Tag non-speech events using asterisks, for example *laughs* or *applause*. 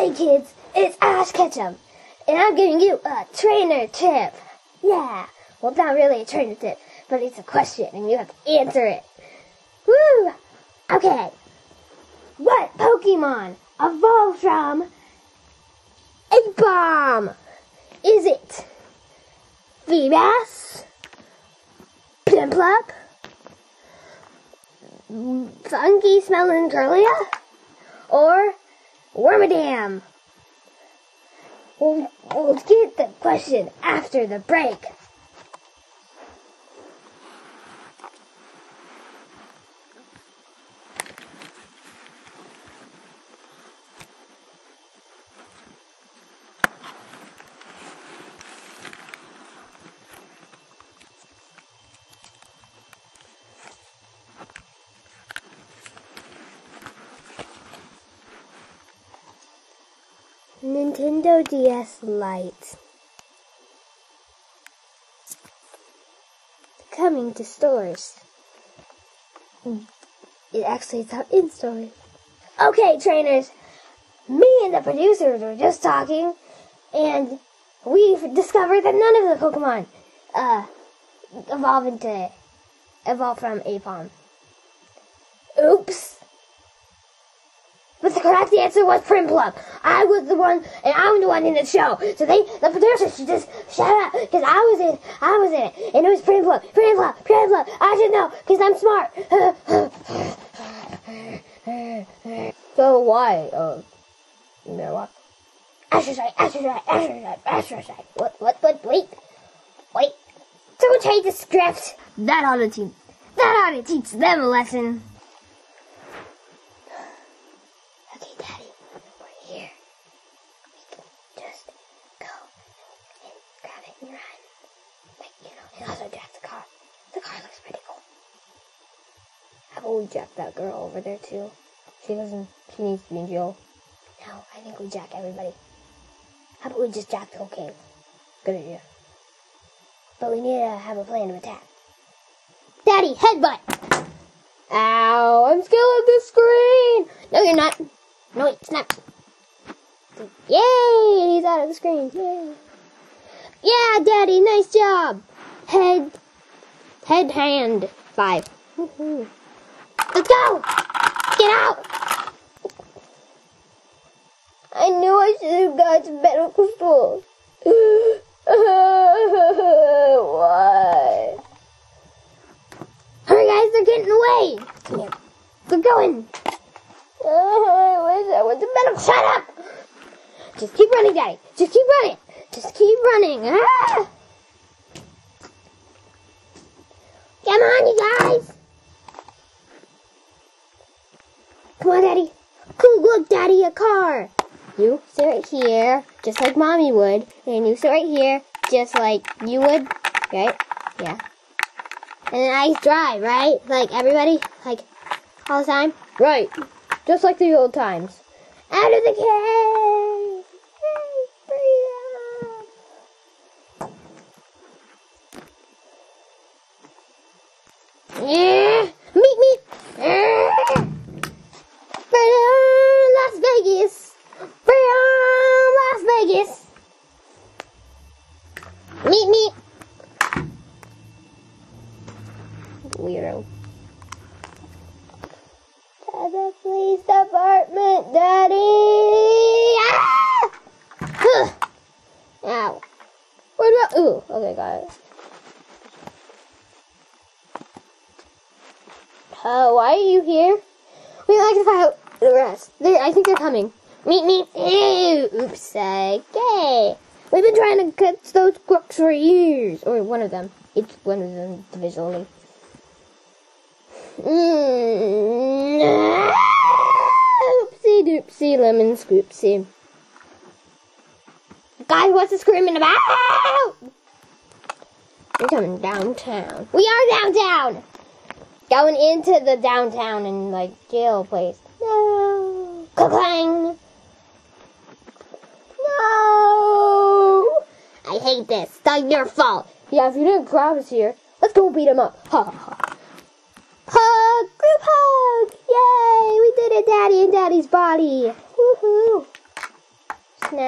Hey kids, it's Ash Ketchum, and I'm giving you a trainer tip. Yeah, well, not really a trainer tip, but it's a question, and you have to answer it. Woo! Okay. What Pokemon evolved from a bomb? Is it Feebas, Plimplop, Funky Smelling Curlia, or Wormadam? We'll, we'll get the question after the break. Nintendo DS Lite. Coming to stores. It actually is out in stores. Okay, trainers. Me and the producers were just talking, and we've discovered that none of the Pokemon uh, evolve into evolve from Apom. Oops. But the correct answer was Primplum. I was the one, and I'm the one in the show. So they, the producers should just shut up, because I was in, I was in it, and it was Primplum, Primplum, Primplum. I should know, because I'm smart. *laughs* So why? Uh, you know what? Astrocyte, astrocyte, astrocyte, astrocyte. What, what, what, wait, wait. Don't change the script. That ought to teach. That ought to teach them a lesson. Okay, Daddy, we're here. We can just go and Like, you know, and also jack the car. The car looks pretty cool. How about we jack that girl over there too? She doesn't. She needs to be in jail. No, I think we jack everybody. How about we just jack the whole cave? Good idea. But we need to have a plan to attack. Daddy, headbutt! Ow! I'm at the screen. No, you're not. No, it's not. Yay! He's out of the screen. Yay! Yeah, Daddy, nice job. Head, head, hand, five. Let's go! Get out! I knew I should have gone to medical school. *laughs* Why? Hurry, guys! They're getting away. Here. We're going. Oh, *laughs* I wish I went to medical. Shut up! Just keep running, Daddy. Just keep running. Just keep running. Ah! Come on, you guys. Come on, Daddy. Cool, look, Daddy, a car. You sit right here, just like Mommy would, and you sit right here, just like you would, right? Yeah. And then I drive, right? Like everybody, like all the time. Right. Just like the old times. Out of the cave! Yay, freedom! Yeah, meet me. From Las Vegas. From Las Vegas. Meet me. Weirdo. To the police department, Daddy. Ah! Ow. What about? Ooh. Okay, got it. Uh, why are you here? We like to out the rest. They, I think they're coming. Meet me. Oops. Okay. We've been trying to catch those crooks for years. Or one of them. It's one of them visually. Mm. Oopsie doopsie lemon scoopsie. Guys, what's the screaming about? We're coming downtown. We are downtown! Going into the downtown and like jail place. No. Clang. No. I hate this. It's not your fault. Yeah, if you didn't us here, let's go beat him up. Ha ha ha. Hug! Group hug! Yay! We did it, Daddy and Daddy's body. Woohoo! snap.